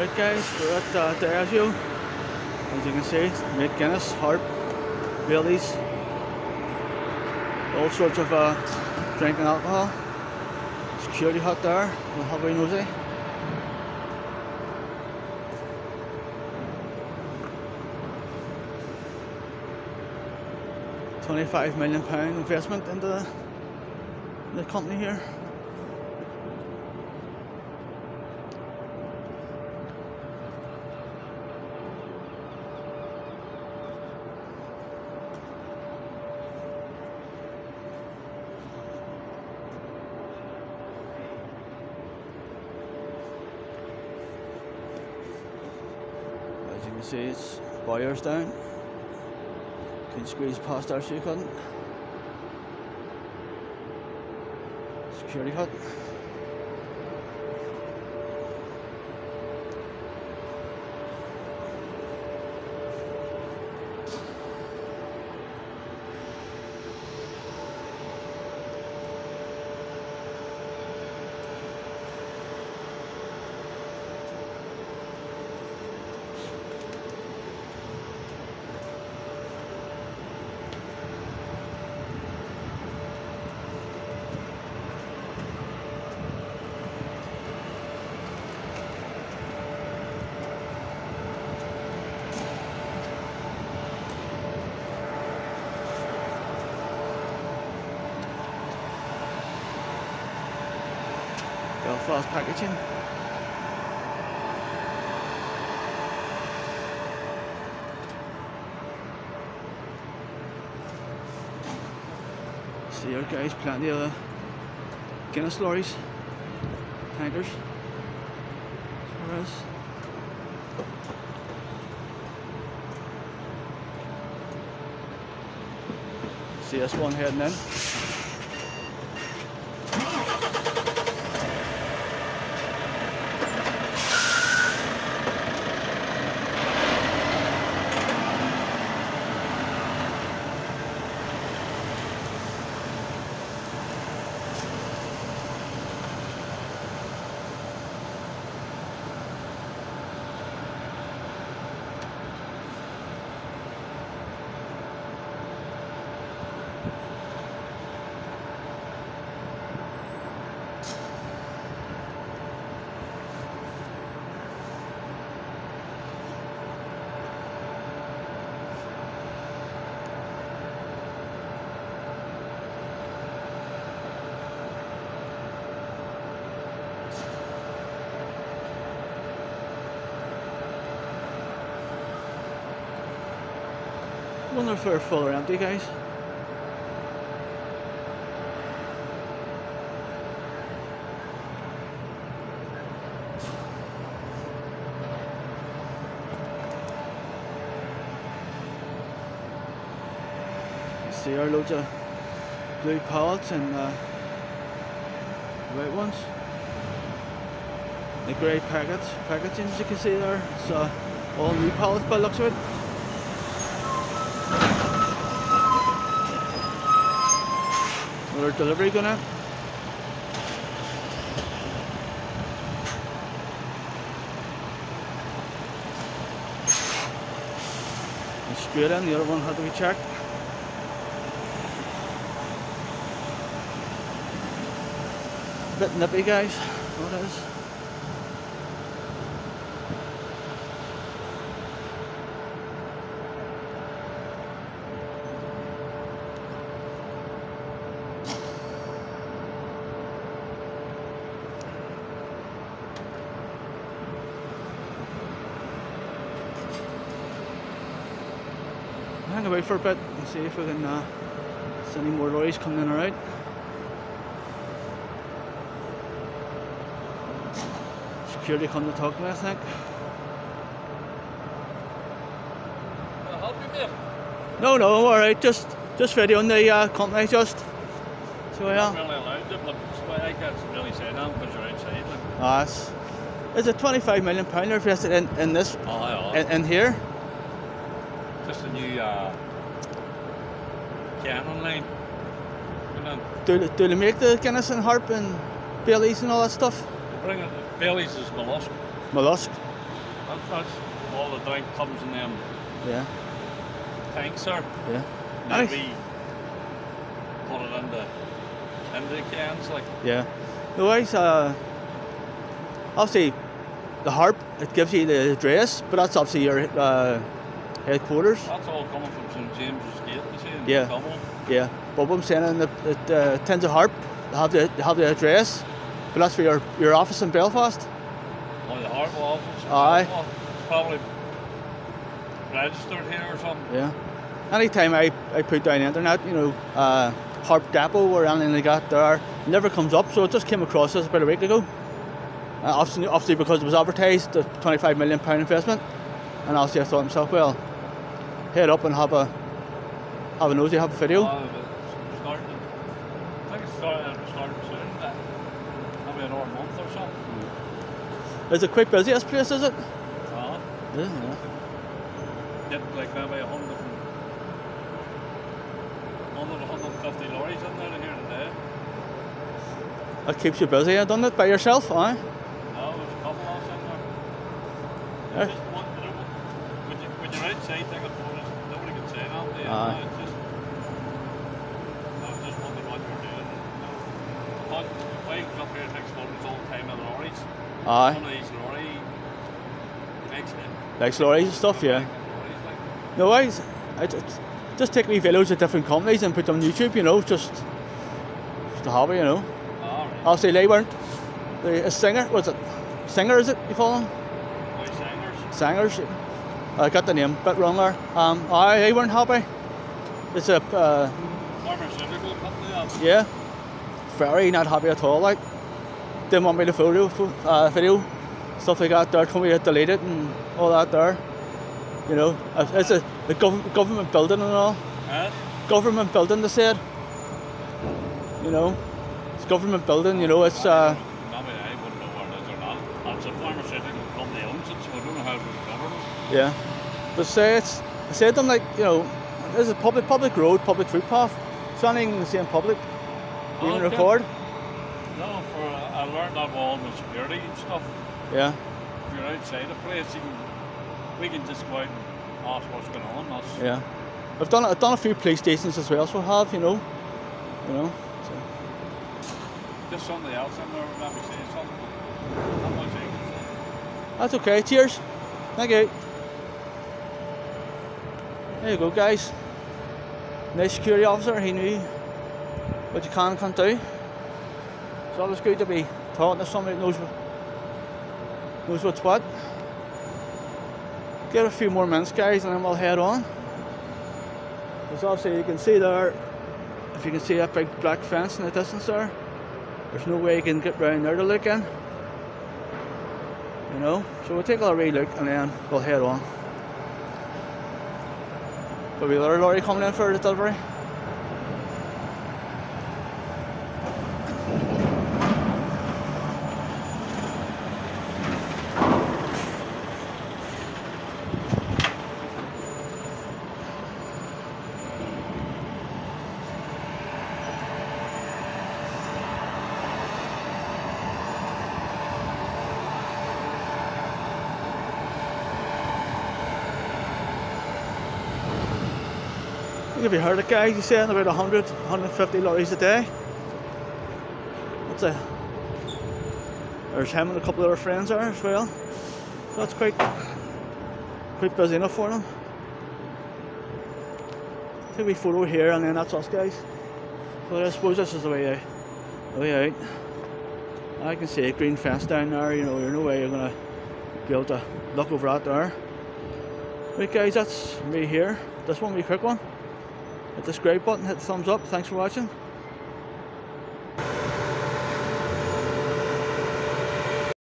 Right guys, we're at uh, Diageo. As you can see, Mick Guinness, Harp, Bailey's, all sorts of uh, drinking alcohol. Security hut there, we'll have a nosy. Twenty-five million pound investment into the, the company here. Can see, it's buyers down. Can squeeze past there so you. Security hut. Belfast packaging. See here guys, plenty of the Guinness lorries, tankers. Is. See this one heading in. Wonder if they're full or empty, guys. See our loads of blue pallets and uh, white ones. The grey packets, packaging as you can see there. So all new pallets by looks of it. Another delivery going out. And straight in, the other one had to be checked. Bit nippy guys, what is. Hang about for a bit and see if we can uh, see any more lorries coming in or out. Security come to talk to me, I think. Can I help you, mate? No, no, alright, just just ready on the uh, company, just. So yeah. really allowed to, but it's I can't really say that because you're outside. Like. Ah, it's, it's a 25 million pound invested in, in this, Oh, in, in here. Just a new uh, Canon line. You know, Do, they- do they make the Guinness and Harp and Baileys and all that stuff? bring it. Bailey's is Mallusk. Mallusk. That's, that's all the drink comes in them Yeah, tanks there. yeah. And Nice. we put it in the in the cans like Yeah. No worries. Uh, obviously, the harp it gives you the address, but that's obviously your uh, headquarters. that's all coming from St James's Gate, you see, Yeah. Dublin. Yeah. But what I'm saying in the, the uh, Tins of Harp, they have the they have the address, but that's for your your office in Belfast. Or the Harp office. Aye. Well, It's probably registered here or something. Yeah. Anytime I, I put down the internet, you know, uh, Harp Depot or anything like that, there it never comes up. So it just came across us about a week ago. Uh, obviously, obviously because it was advertised, the 25 million pound investment, and obviously I thought to myself, well, head up and have a have a nosy, have a video. Uh, it's starting, I think it's starting, starting soon. uh, Maybe another month or something. Is it quite busy? This place, is it? Uh, Yeah. yeah. get like maybe a hundred and hundred, hundred and fifty lorries in there here today. That keeps you busy. You done it by yourself, aye? No, there's a couple of us in there. Yeah. Just one, you know, when you, when you're outside taking photos, nobody can say that. to Aye. Just, I was just wondering what you're doing. You I thought, why he comes up here and takes photos all the time in lorries. Aye. One of these lorry makes it. Like lorries and stuff, yeah. Lorries, like, No worries. I just, just take me videos of different companies and put them on YouTube, you know, just, just a hobby, you know. all right. Obviously, they weren't. The a singer, was it? Singer, is it you follow? them? Boy singers. Singers. I got the name a bit wrong there. Um, I, they weren't happy. It's a, uh, Pharmaceutical company. Yeah, very not happy at all. Like, didn't want me to photo, pho- uh, video, stuff like that. There, told me to delete it and all that there. You know, it's a the gov- government building and all. Huh? government building, they said. You know, it's government building, you know, it's, uh, Maybe I wouldn't know where it is or not. That's a pharmaceutical company owns it, so I don't know how it was governed. yeah. But say it's, I said them, like, you know, this is a public, public road, public footpath, so anything you see in public, you can Okay. record. No, for I learned that all the security and stuff. Yeah, If you're outside a place, you can, we can just go out and ask what's going on. That's yeah. I've done, I've done a few police stations as well, so I have, you know, you know, so. just somebody else in there maybe say something. Not I. That's okay, cheers. Thank you. There you go, guys. Nice security officer, he knew what you can and can't do. It's always good to be talking to somebody that knows, knows what's what. Get a few more minutes, guys, and then we'll head on. Because obviously you can see there, if you can see that big black fence in the distance there, there's no way you can get round there to look in you know. So we'll take a wee look and then we'll head on. But we got a lorry coming in for the delivery. If you heard it guys, he's saying about 100, 150 lorries a day. That's a there's him and a couple of other friends there as well. So that's quite quite busy enough for them. Take a photo here and then that's us guys. So I suppose this is the way out. The way out. I can see a green fence down there, you know, there's no way you're gonna be able to look over that there. Right guys, that's me here. This one, be quick one. Hit the subscribe button, hit the thumbs up. Thanks for watching.